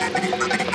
頑張れ頑張れ